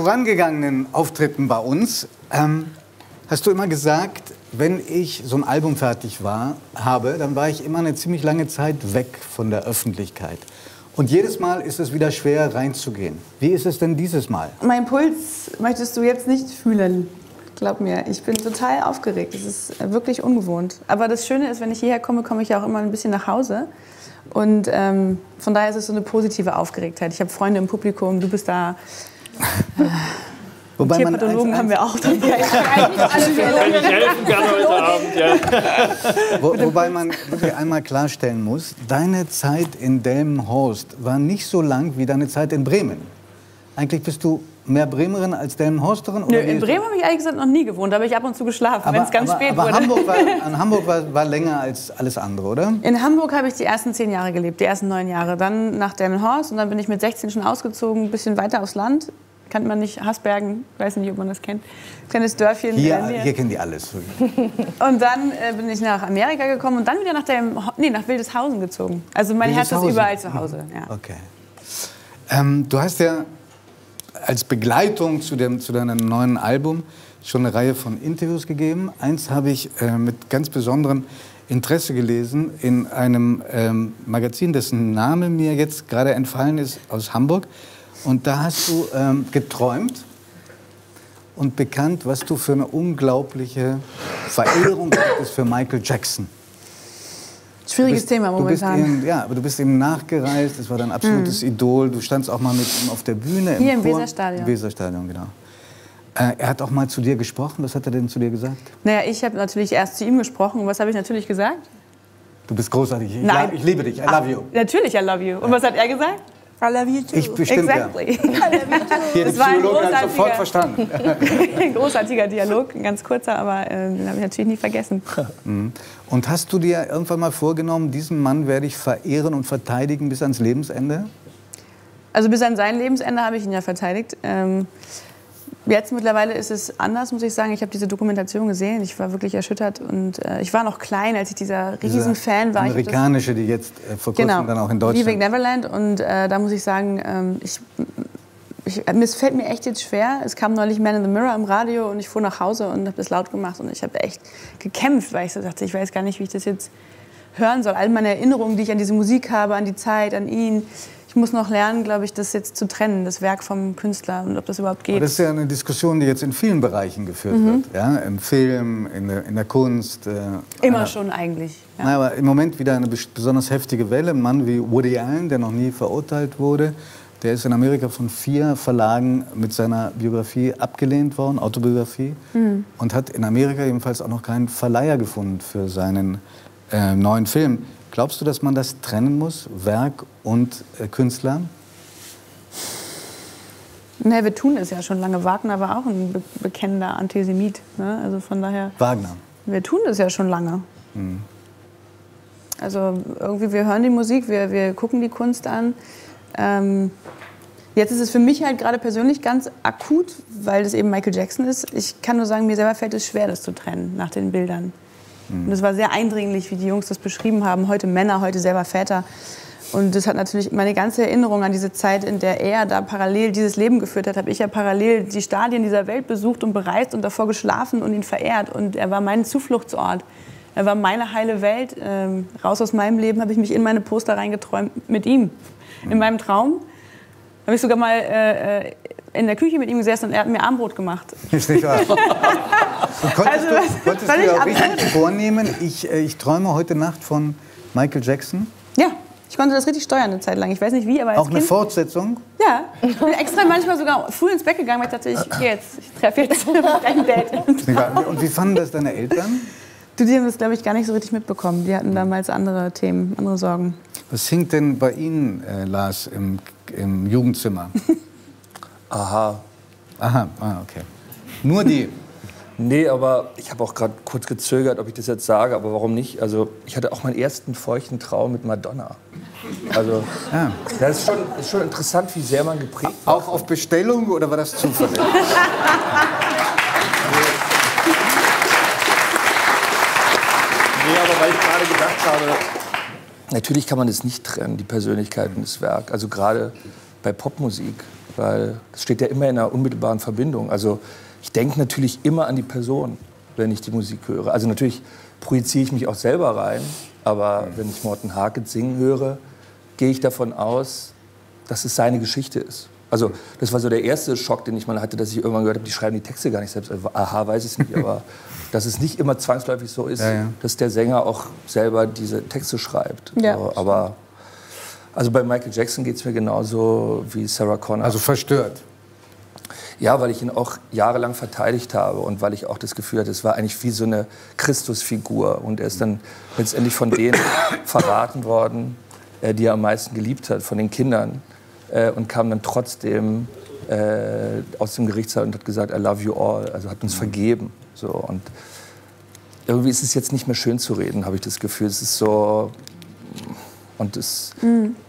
vorangegangenen Auftritten bei uns ähm, hast du immer gesagt, wenn ich so ein Album fertig war, habe, dann war ich immer eine ziemlich lange Zeit weg von der Öffentlichkeit. Und jedes Mal ist es wieder schwer reinzugehen. Wie ist es denn dieses Mal? Mein Puls möchtest du jetzt nicht fühlen. Glaub mir, ich bin total aufgeregt. Es ist wirklich ungewohnt. Aber das Schöne ist, wenn ich hierher komme, komme ich ja auch immer ein bisschen nach Hause. Und ähm, von daher ist es so eine positive Aufgeregtheit. Ich habe Freunde im Publikum, du bist da. Wobei man Tierpathologen haben wir auch dabei. Wenn ich helfen kann heute Abend, ja. Wo, wobei man wirklich einmal klarstellen muss, deine Zeit in Delmenhorst war nicht so lang wie deine Zeit in Bremen. Eigentlich bist du mehr Bremerin als Delmenhorsterin? Nö, in Bremen habe ich ehrlich gesagt noch nie gewohnt. Da habe ich ab und zu geschlafen, Aber, wenn es ganz aber, spät aber wurde. Hamburg, war, an Hamburg war, war länger als alles andere, oder? In Hamburg habe ich die ersten zehn Jahre gelebt, die ersten neun Jahre. Dann nach Delmenhorst und dann bin ich mit 16 schon ausgezogen, ein bisschen weiter aufs Land. Kennt man nicht, Hasbergen, weiß nicht, ob man das kennt. Kleines Dörfchen. Hier, hier kennen die alles. Und dann äh, bin ich nach Amerika gekommen und dann wieder nach, dem, nee, nach Wildeshausen gezogen. Also mein Herz ist überall zu Hause. Ja. Okay. Ähm, du hast ja als Begleitung zu, dem, zu deinem neuen Album schon eine Reihe von Interviews gegeben. Eins habe ich äh, mit ganz besonderem Interesse gelesen in einem ähm, Magazin, dessen Name mir jetzt gerade entfallen ist, aus Hamburg. Und da hast du ähm, geträumt und bekannt, was du für eine unglaubliche Verehrung hattest für Michael Jackson. Schwieriges Thema bist momentan. ihm, ja, aber du bist ihm nachgereist, das war dein absolutes Idol. Du standst auch mal mit ihm auf der Bühne. Hier im Chor. Weserstadion. Im Weserstadion, genau. Äh, er hat auch mal zu dir gesprochen. Was hat er denn zu dir gesagt? Naja, ich habe natürlich erst zu ihm gesprochen. Und was habe ich natürlich gesagt? Du bist großartig. Ich, Nein. ich liebe dich. I love you. Natürlich, I love you. Und was hat er gesagt? I love you too. Ich bestimmt, exactly. ja. Hier, die Das war ein Psychologin hat großartiger- sofort verstanden. Ein großartiger Dialog, ein ganz kurzer, aber äh, den habe ich natürlich nie vergessen. Und hast du dir irgendwann mal vorgenommen, diesen Mann werde ich verehren und verteidigen bis ans Lebensende? Also bis an sein Lebensende habe ich ihn ja verteidigt. Ähm, jetzt mittlerweile ist es anders, muss ich sagen. Ich habe diese Dokumentation gesehen. Ich war wirklich erschüttert und äh, ich war noch klein, als ich dieser Riesenfan war. Das- Amerikanische, die jetzt äh, vor kurzem Genau, dann auch in Leaving Deutschland. Neverland. Und äh, da muss ich sagen, ähm, ich, ich, es fällt mir echt jetzt schwer. Es kam neulich Man in the Mirror im Radio und ich fuhr nach Hause und habe das laut gemacht. Und ich habe echt gekämpft, weil ich so dachte, ich weiß gar nicht, wie ich das jetzt hören soll. All meine Erinnerungen, die ich an diese Musik habe, an die Zeit, an ihn. Ich muss noch lernen, glaube ich, das jetzt zu trennen, das Werk vom Künstler und ob das überhaupt Aber geht. das ist ja eine Diskussion, die jetzt in vielen Bereichen geführt Mhm. wird. Ja? Im Film, in der, in der Kunst. Äh, Immer einer- schon eigentlich. Ja. Na, aber im Moment wieder eine bes- besonders heftige Welle. Ein Mann wie Woody Allen, der noch nie verurteilt wurde, der ist in Amerika von vier Verlagen mit seiner Biografie abgelehnt worden, Autobiografie, Mhm. und hat in Amerika jedenfalls auch noch keinen Verleiher gefunden für seinen äh, neuen Film. Glaubst du, dass man das trennen muss, Werk und äh, Künstler? Nee, wir tun es ja schon lange. Wagner war auch ein be bekennender Antisemit. Ne? Also von daher. Wagner. Wir tun das ja schon lange. Also irgendwie, wir hören die Musik, wir, wir gucken die Kunst an. Ähm, jetzt ist es für mich halt gerade persönlich ganz akut, weil das eben Michael Jackson ist. Ich kann nur sagen, mir selber fällt es schwer, das zu trennen nach den Bildern. Und es war sehr eindringlich, wie die Jungs das beschrieben haben. Heute Männer, heute selber Väter. Und das hat natürlich meine ganze Erinnerung an diese Zeit, in der er da parallel dieses Leben geführt hat, habe ich ja parallel die Stadien dieser Welt besucht und bereist und davor geschlafen und ihn verehrt. Und er war mein Zufluchtsort. Er war meine heile Welt. Ähm, raus aus meinem Leben habe ich mich in meine Poster reingeträumt mit ihm. In meinem Traum habe ich sogar mal äh, äh, in der Küche mit ihm gesessen und er hat mir Armbrot gemacht. Ist nicht wahr? Konntest Also, du, was- konntest du auch richtig vornehmen, ich, äh, ich träume heute Nacht von Michael Jackson? Ja, ich konnte das richtig steuern eine Zeit lang. Ich weiß nicht wie, aber als Auch eine kind, Fortsetzung? Ja, ich bin extra manchmal sogar früh ins Bett gegangen, weil ich dachte, ich gehe jetzt, ich treffe jetzt ein Date. Und wie fanden das deine Eltern? Du, die haben das, glaube ich, gar nicht so richtig mitbekommen. Die hatten damals andere Themen, andere Sorgen. Was hinkt denn bei Ihnen, äh, Lars, im, im Jugendzimmer? Aha. Aha, ah, okay. Nur die. Nee, aber ich habe auch gerade kurz gezögert, ob ich das jetzt sage, aber warum nicht? Also, ich hatte auch meinen ersten feuchten Traum mit Madonna. Also, Ja. das ist schon, ist schon interessant, wie sehr man geprägt war. Auch auf Bestellung oder war das zufällig? Nee, aber weil ich gerade gedacht habe, natürlich kann man das nicht trennen, die Persönlichkeit und das Werk. Also gerade bei Popmusik. weil das steht ja immer in einer unmittelbaren Verbindung. Also ich denke natürlich immer an die Person, wenn ich die Musik höre. Also natürlich projiziere ich mich auch selber rein, aber wenn ich Morten Harket singen höre, gehe ich davon aus, dass es seine Geschichte ist. Also das war so der erste Schock, den ich mal hatte, dass ich irgendwann gehört habe, die schreiben die Texte gar nicht selbst. Also, aha, weiß ich nicht, aber dass es nicht immer zwangsläufig so ist, Ja, ja. dass der Sänger auch selber diese Texte schreibt. Ja. So, aber also bei Michael Jackson geht es mir genauso wie Sarah Connor. Also verstört. Ja, weil ich ihn auch jahrelang verteidigt habe und weil ich auch das Gefühl hatte, es war eigentlich wie so eine Christusfigur. Und er ist dann letztendlich von denen verraten worden, äh, die er am meisten geliebt hat, von den Kindern. Äh, und kam dann trotzdem äh, aus dem Gerichtssaal und hat gesagt, I love you all, also hat uns vergeben. So, und irgendwie ist es jetzt nicht mehr schön zu reden, habe ich das Gefühl. Es ist so... Und es,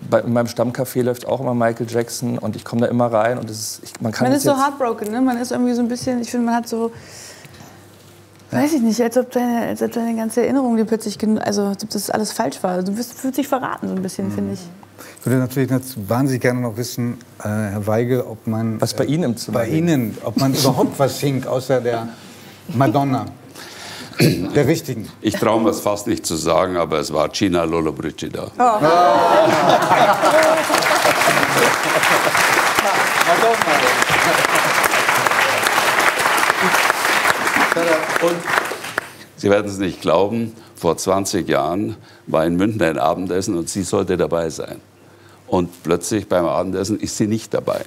bei, in meinem Stammcafé läuft auch immer Michael Jackson und ich komme da immer rein und es ist, ich, man kann Man ist so heartbroken, ne? Man ist irgendwie so ein bisschen, ich finde, man hat so, weiß ich nicht, als ob deine, als ob deine ganze Erinnerung die plötzlich, also als ob das alles falsch war. Du wirst, fühlst dich verraten so ein bisschen, finde ich. Ich würde natürlich jetzt wahnsinnig gerne noch wissen, äh, Herr Weigel, ob man was bei Ihnen im Zimmer bei Ihnen, ob man überhaupt was singt, außer der Madonna. Der richtigen. Ich traue mir es fast nicht zu sagen, aber es war Gina Lollobrigida. Und Sie werden es nicht glauben, vor 20 Jahren war in München ein Abendessen und sie sollte dabei sein. Und plötzlich beim Abendessen ist sie nicht dabei.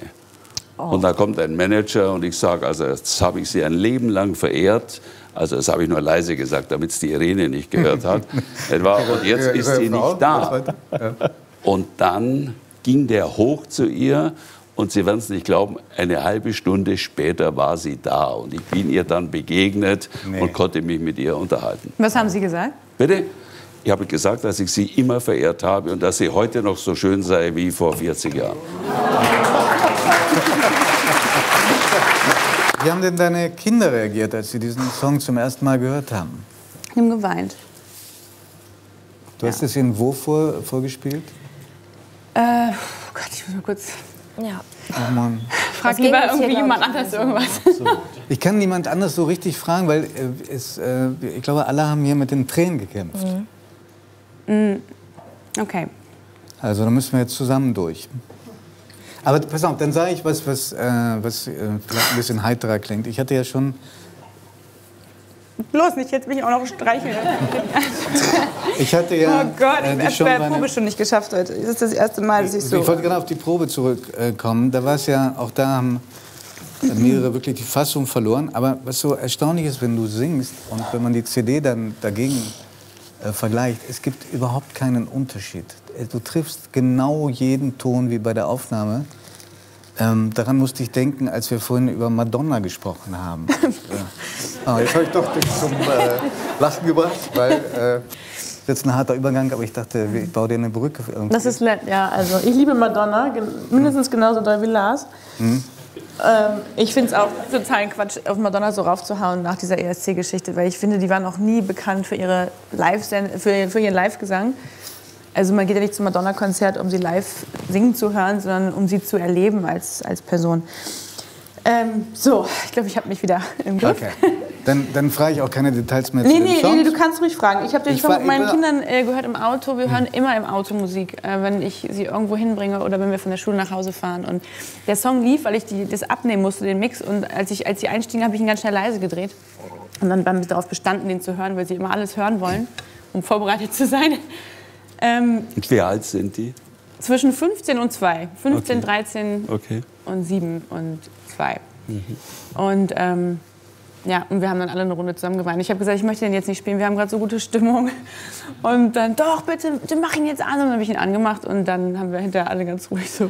Und da kommt ein Manager und ich sage, also jetzt habe ich sie ein Leben lang verehrt. Also das habe ich nur leise gesagt, damit es die Irene nicht gehört hat. Etwa, und jetzt ist sie nicht da. Und dann ging der hoch zu ihr und Sie werden es nicht glauben, eine halbe Stunde später war sie da. Und ich bin ihr dann begegnet Nee. und konnte mich mit ihr unterhalten. Was haben Sie gesagt? Bitte? Ich habe gesagt, dass ich sie immer verehrt habe und dass sie heute noch so schön sei wie vor 40 Jahren. Wie haben denn deine Kinder reagiert, als sie diesen Song zum ersten Mal gehört haben? Die haben geweint. Du hast es ihnen wo vor, vorgespielt? Äh, oh Gott, ich muss mal kurz. Ja. Oh Mann. Frag lieber irgendwie jemand ich, anders so. irgendwas. Ich kann niemand anders so richtig fragen, weil äh, es, äh, ich glaube, alle haben hier mit den Tränen gekämpft. Okay. Also da müssen wir jetzt zusammen durch. Aber pass auf, dann sage ich was, was, äh, was äh, vielleicht ein bisschen heiterer klingt. Ich hatte ja schon, Bloß nicht, jetzt bin ich auch noch streicheln. ich hatte ja Oh Gott, äh, ich habe bei der Probe schon nicht geschafft heute. Das ist das erste Mal, dass ich Ich so. wollte gerade auf die Probe zurückkommen. Da war es ja, auch da haben mehrere wirklich die Fassung verloren. Aber was so erstaunlich ist, wenn du singst und wenn man die CD dann dagegen äh, vergleicht, es gibt überhaupt keinen Unterschied. Äh, Du triffst genau jeden Ton wie bei der Aufnahme. Ähm, daran musste ich denken, als wir vorhin über Madonna gesprochen haben. äh, ah, jetzt habe ich doch dich zum äh, Lachen gebracht, weil äh, das ist jetzt ein harter Übergang, aber ich dachte, ich baue dir eine Brücke. irgendwie. Das ist nett, ja. Also ich liebe Madonna, mindestens genauso doll wie Lars. Ähm, ich finde es auch total Quatsch, auf Madonna so raufzuhauen nach dieser ESC-Geschichte, weil ich finde, die waren auch nie bekannt für, ihre Live für, für ihren Live-Gesang. Also man geht ja nicht zum Madonna-Konzert, um sie live singen zu hören, sondern um sie zu erleben als, als Person. Ähm, so, ich glaube, ich habe mich wieder im Griff. Okay. Dann, dann frage ich auch keine Details mehr Nee, zu den nee, nee, Songs. nee, du kannst ruhig fragen. Ich habe den Ich Song mit meinen Kindern äh, gehört im Auto. Wir hören immer im Auto Musik, äh, wenn ich sie irgendwo hinbringe oder wenn wir von der Schule nach Hause fahren. Und der Song lief, weil ich die, das abnehmen musste, den Mix. Und als, ich, als sie einstiegen, habe ich ihn ganz schnell leise gedreht. Und dann waren wir darauf bestanden, den zu hören, weil sie immer alles hören wollen, um vorbereitet zu sein. Ähm, Und wie alt sind die? Zwischen 15 und 2. 15, Okay. 13 Okay. und 7 und 2. Und ähm, ja, und wir haben dann alle eine Runde zusammen geweint. Ich habe gesagt, ich möchte den jetzt nicht spielen, wir haben gerade so gute Stimmung. Und dann, doch, bitte, bitte mach ihn jetzt an. Und dann habe ich ihn angemacht und dann haben wir hinterher alle ganz ruhig so.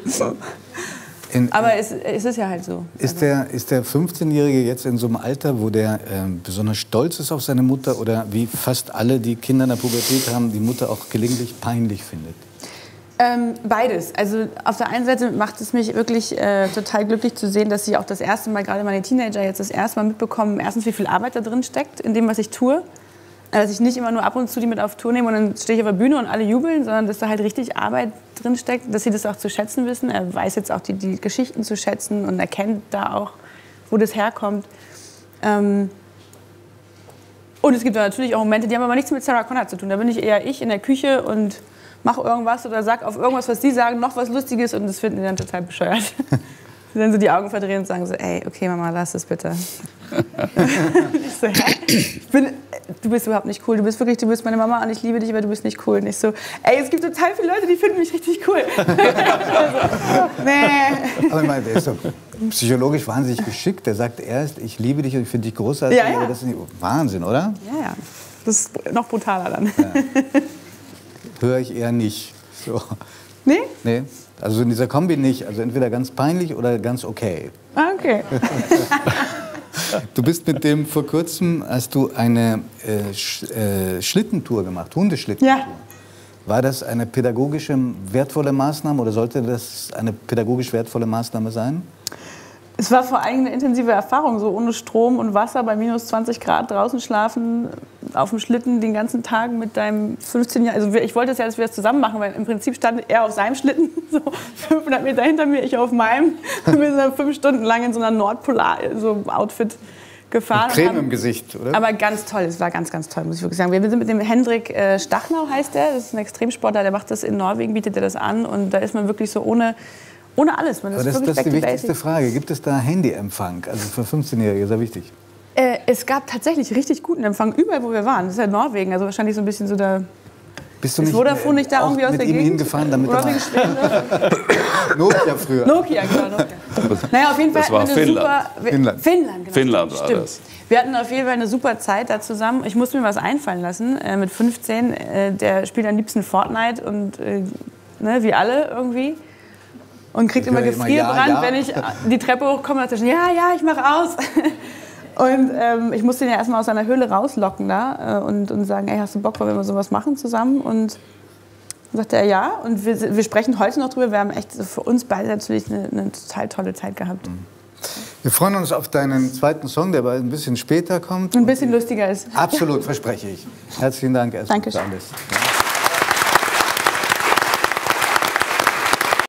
In, Aber es, es ist ja halt so. ist, der, ist der 15-Jährige jetzt in so einem Alter, wo der ähm, besonders stolz ist auf seine Mutter oder wie fast alle, die Kinder in der Pubertät haben, die Mutter auch gelegentlich peinlich findet? Ähm, beides. Also auf der einen Seite macht es mich wirklich äh, total glücklich zu sehen, dass sie auch das erste Mal, gerade meine Teenager jetzt das erste Mal mitbekommen, erstens wie viel Arbeit da drin steckt in dem, was ich tue. dass ich nicht immer nur ab und zu die mit auf Tour nehme und dann stehe ich auf der Bühne und alle jubeln, sondern dass da halt richtig Arbeit drin steckt, dass sie das auch zu schätzen wissen. Er weiß jetzt auch die, die Geschichten zu schätzen und erkennt da auch, wo das herkommt. Ähm und es gibt natürlich auch Momente, die haben aber nichts mit Sarah Connor zu tun. Da bin ich eher ich in der Küche und mache irgendwas oder sag auf irgendwas, was sie sagen, noch was Lustiges und das finden die dann total bescheuert. sie dann so die Augen verdrehen und sagen so, ey, okay Mama, lass es bitte. ich so, hä? Ich bin, du bist überhaupt nicht cool. Du bist wirklich, du bist meine Mama und ich liebe dich, aber du bist nicht cool. Und ich so, ey, es gibt total viele Leute, die finden mich richtig cool. also, nee. Aber ich meine, der ist doch psychologisch wahnsinnig geschickt. Der sagt erst, ich liebe dich und ich finde dich großartig. Ja, ja. Aber das ist Wahnsinn, oder? Ja, ja. Das ist noch brutaler dann. Ja. Höre ich eher nicht. So. Nee? Nee. Also in dieser Kombi nicht. Also entweder ganz peinlich oder ganz okay. Ah, okay. Du bist mit dem vor kurzem, hast du eine äh, Sch äh, Schlittentour gemacht, Hundeschlittentour. Ja. War das eine pädagogisch wertvolle Maßnahme oder sollte das eine pädagogisch wertvolle Maßnahme sein? Es war vor allem eine intensive Erfahrung, so ohne Strom und Wasser bei minus 20 Grad draußen schlafen, auf dem Schlitten den ganzen Tag mit deinem 15 Jahre. Also ich wollte es ja, dass wir das zusammen machen, weil im Prinzip stand er auf seinem Schlitten, so 500 Meter hinter mir, ich auf meinem. Und wir sind dann fünf Stunden lang in so einer Nordpolar-Outfit so gefahren. Mit Creme haben, im Gesicht, oder? Aber ganz toll, es war ganz, ganz toll, muss ich wirklich sagen. Wir sind mit dem Hendrik äh, Stachnau, heißt der, das ist ein Extremsportler, der macht das in Norwegen, bietet er das an und da ist man wirklich so ohne ohne alles. Man ist Aber das, das ist die wichtigste. Frage. Gibt es da Handyempfang? Also für 15-Jährige, sehr wichtig. Äh, es gab tatsächlich richtig guten Empfang überall, wo wir waren. Das ist ja Norwegen, also wahrscheinlich so ein bisschen so der. Bist du nicht Vodafone nicht da irgendwie aus mit der ihm Gegend? hingefahren, damit wegen Nokia früher. Nokia, genau. Nokia. Naja, auf jeden Fall das war eine Finnland. super. Finnland. Finnland, genau. Finnland war Stimmt. das. Wir hatten auf jeden Fall eine super Zeit da zusammen. Ich musste mir was einfallen lassen. Äh, mit 15, äh, der spielt am liebsten Fortnite und äh, ne, wie alle irgendwie und kriegt immer Gefrierbrand, ja, ja. wenn ich die Treppe hochkomme. Und ja, ja, ich mache aus. Und ähm, ich musste ihn ja erstmal aus seiner Höhle rauslocken da äh, und, und sagen, ey, hast du Bock, wenn wir sowas machen zusammen? Und dann sagte er ja. Und wir, wir sprechen heute noch drüber. Wir haben echt für uns beide natürlich eine, eine total tolle Zeit gehabt. Mhm. Wir freuen uns auf deinen zweiten Song, der ein bisschen später kommt. Ein bisschen lustiger ist. Absolut, verspreche ich. Herzlichen Dank erstmal für alles.